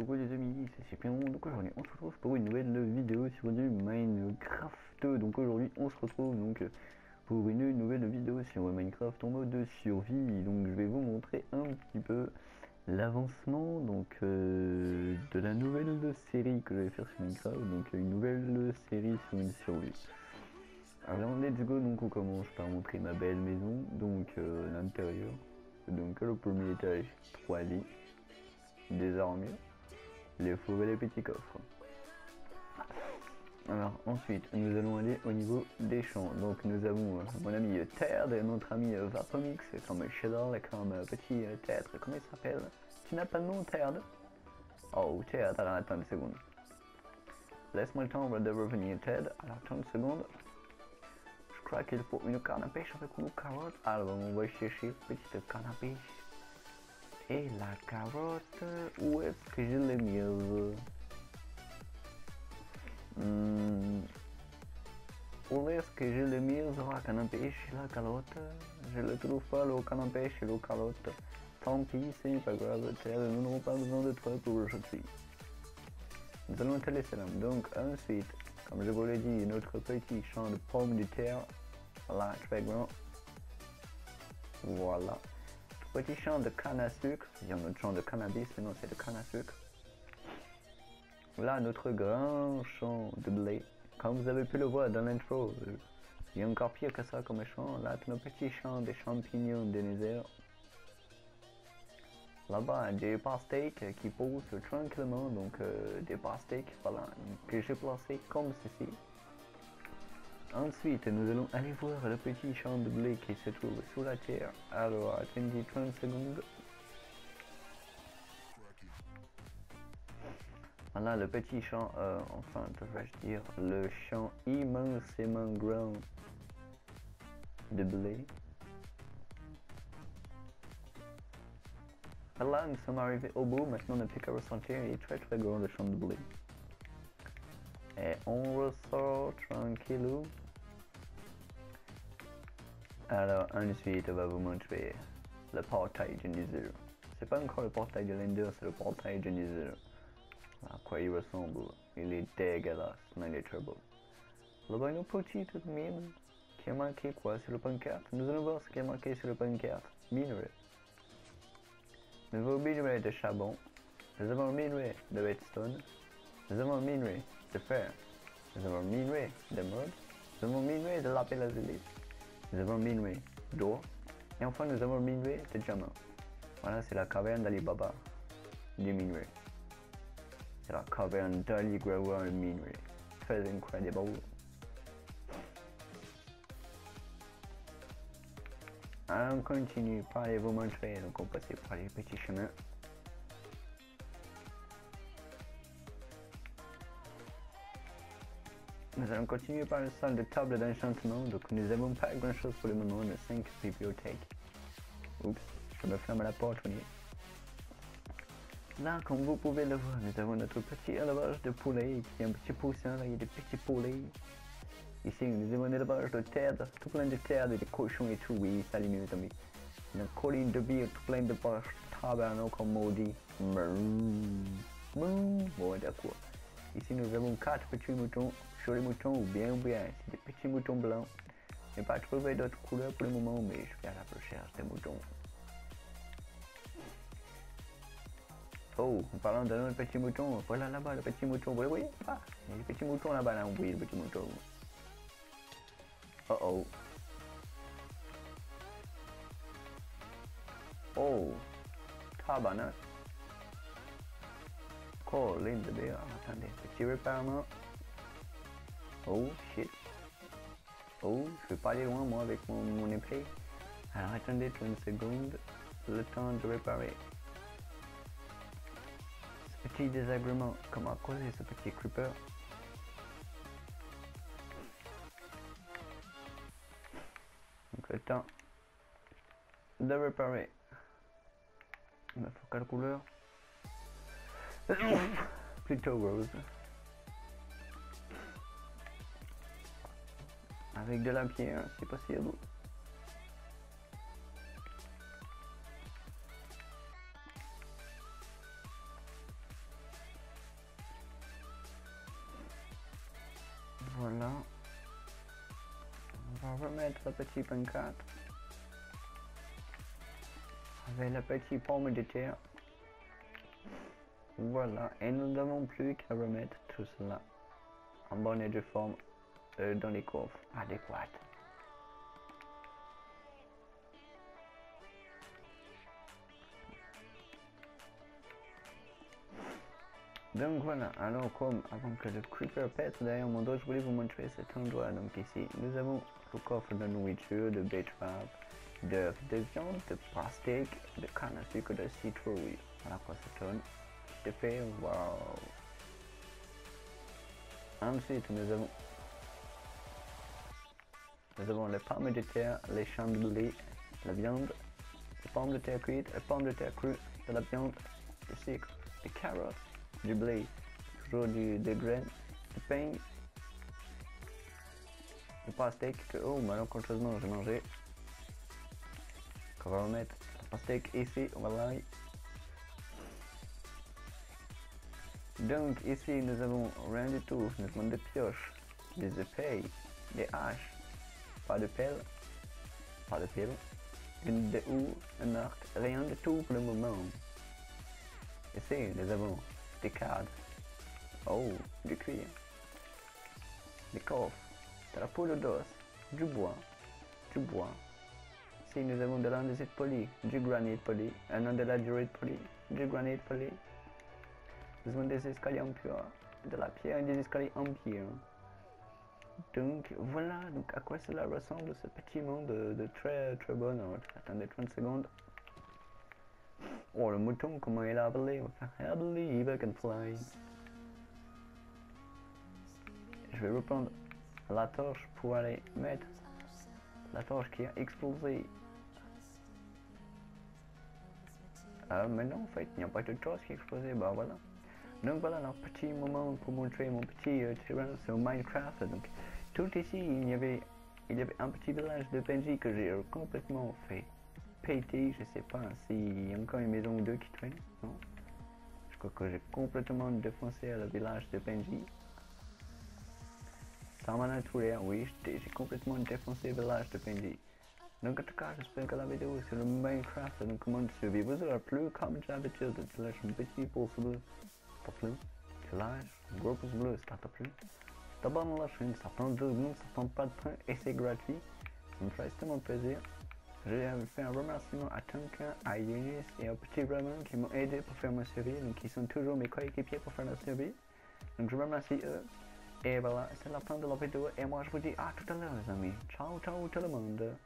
Coucou les amis, c'est Cyprien, donc aujourd'hui on se retrouve pour une nouvelle vidéo sur du Minecraft. Donc aujourd'hui on se retrouve donc pour une nouvelle vidéo sur Minecraft en mode survie. Donc je vais vous montrer un petit peu l'avancement donc euh, de la nouvelle série que je vais faire sur Minecraft. Donc une nouvelle série sur une survie. Alors let's go, donc on commence par montrer ma belle maison, donc euh, l'intérieur. Donc le premier étage, 3 lits des armures, les faux et les petits coffres. Alors ensuite, nous allons aller au niveau des champs. Donc nous avons euh, mon ami Ted et notre ami euh, Vapomix comme Shadow et comme petit Ted. Comment il s'appelle Tu n'as pas de nom Ted Oh Ted, alors attends une seconde. Laisse-moi le temps de revenir Ted. Alors attends une seconde. Je crois qu'il faut une canne à pêche avec une carotte. Alors on va chercher petite canne à pêche. Et la carotte, où est-ce que je l'ai mise? Hmm. Où est-ce que je l'ai mise? La à pêche la carotte Je le trouve pas le pêche et la carotte. Tant pis, c'est pas grave, nous n'avons pas besoin de toi pour aujourd'hui. Nous allons te laisser là. Donc ensuite, comme je vous l'ai dit, notre petit champ de pommes de terre, là, très grand. Voilà petit champ de canne à sucre, il y a notre champ de cannabis, mais non, c'est de canne à sucre. Là, notre grand champ de blé. Comme vous avez pu le voir dans l'intro, il y a encore pire que ça comme champ. Là, notre petit champ de champignons de désert. Là-bas, des pastèques qui poussent tranquillement, donc euh, des pastèques, voilà, que j'ai placé comme ceci. Ensuite, nous allons aller voir le petit champ de blé qui se trouve sous la terre. Alors, attendez 30 secondes. Voilà le petit champ, euh, enfin, devrais-je dire, le champ immensément grand de blé. Voilà, nous sommes arrivés au bout. Maintenant, n'a plus qu'à ressentir. Est très très grand le champ de blé. Et on ressort tranquillou. Alors ensuite on va vous montrer le portail de Nether. C'est pas encore le portail de l'Ender, c'est le portail de Nether. À quoi il ressemble? Il est dégueulasse, mais il est très beau. Là-bas une petite mine qui est marqué quoi sur le pancarte? Nous allons voir ce qui est marqué sur le pancarte. Minerai. Nouveau minerai de charbon. Nous avons un minerai de redstone. Nous avons un minerai de fer. Nous avons minerai de mode. Nous avons minerai de lapis lazuli. Nous avons minerai d'or. Et enfin, nous avons minerai de diamant. Voilà, c'est la caverne d'Alibaba du minerai. C'est la caverne d'Ali Grower minerai. Très incroyable. On continue par les vous montrer. Donc, on passe par les petits chemins. Nous allons continuer par une salle de table d'enchantement, donc nous n'avons pas grand chose pour le moment, on a 5 bibliothèques. Oups, je me ferme la porte, on y est. Là, comme vous pouvez le voir, nous avons notre petit élevage de poulets, qui est un petit poussin, là, il y a des petits poulets. Ici, nous avons un élevage de terre, tout plein de terre, des cochons et tout, oui, salut mes amis. Une colline de bière, tout plein de vaches, tabernacle maudit. Bon, d'accord. Ici, nous avons quatre petits moutons sur les moutons ou bien ou bien, c'est des petits moutons blancs. Je n'ai pas trouvé d'autres couleurs pour le moment, mais je vais à la recherche des moutons. Oh, en parlant d'un petit mouton, voilà là-bas le petit mouton, vous le voyez? Ah, il y a des petits moutons là-bas, là, oui, le petit mouton. Oh oh. Oh, tabarnak. Colline de bière, attendez, petit réparement. Oh shit. Oh, je vais pas aller loin moi avec mon, mon épée. Alors attendez 30 secondes, le temps de réparer. Ce petit désagrément, comment causer ce petit creeper? Donc le temps de réparer. Il me faut quelle couleur? Plutôt rose. Avec de la pierre, c'est possible. Voilà. On va remettre le petit pancarte. Avec la petite pomme de terre. Voilà, et nous n'avons plus qu'à remettre tout cela en bonne et due forme euh, dans les coffres adéquats. Donc voilà, alors comme avant que le creeper pète derrière mon dos, je voulais vous montrer cet endroit. Donc ici, nous avons le coffre de nourriture, de betterave, d'œufs, de viande, de pastèque, de canne à sucre, de citrouille. Voilà quoi ça donne. De fait, wow. Ensuite, nous avons nous avons les pommes de terre, les chandeliers, la viande, les pommes de terre cuites, les pommes de terre crues, de la viande, du sucre, des carottes, du blé, toujours du, des graines, du pain, du pastèque que, oh, malencontreusement, j'ai mangé. On va remettre la pastèque ici, voilà. Donc, ici, nous avons rien du tout. Nous avons des pioches, des épées, des haches, pas de pelle, pas de pile, une de ou, un arc, rien de tout pour le moment. Ici, nous avons des cadres, oh, du cuir, des coffres, de la poudre d'os, du bois, du bois. Ici, nous avons de l'andésite poli, du granit poli, un an de la durite poli, du granit poli. Nous avons des escaliers en pierre, de la pierre et des escaliers en pierre. Donc voilà, donc à quoi cela ressemble ce petit monde de, très très bon. Attendez 30 secondes. Oh le mouton, comment il a appelé? I believe I can fly. Je vais reprendre la torche pour aller mettre la torche qui a explosé. Ah mais non en fait, il n'y a pas de torche qui a explosé, bah voilà. Donc voilà un petit moment pour montrer mon petit euh, terrain sur Minecraft. Donc tout ici, il y avait, il y avait un petit village de PNJ que j'ai complètement fait péter. Je sais pas s'il y a encore une maison ou deux qui traînent. Non? Je crois que j'ai complètement défoncé le village de PNJ. Sans ma oui, j'ai complètement défoncé le village de PNJ. Donc en tout cas, j'espère que la vidéo sur le Minecraft donc comment survivre vous aura plu. Comme d'habitude, tu lâches un petit pouce bleu t'as plu, tu lâches gros pouce bleu si t'as plu. T'abonnes la chaîne, ça prend deux minutes, ça prend pas de temps et c'est gratuit. Ça me ferait extrêmement plaisir. J'ai fait un remerciement à Tonka, à Yunis et au petit Roman qui m'ont aidé pour faire ma série, donc ils sont toujours mes coéquipiers pour faire la série. Donc je remercie eux. Et voilà, c'est la fin de la vidéo et moi je vous dis à tout à l'heure les amis. Ciao ciao tout le monde.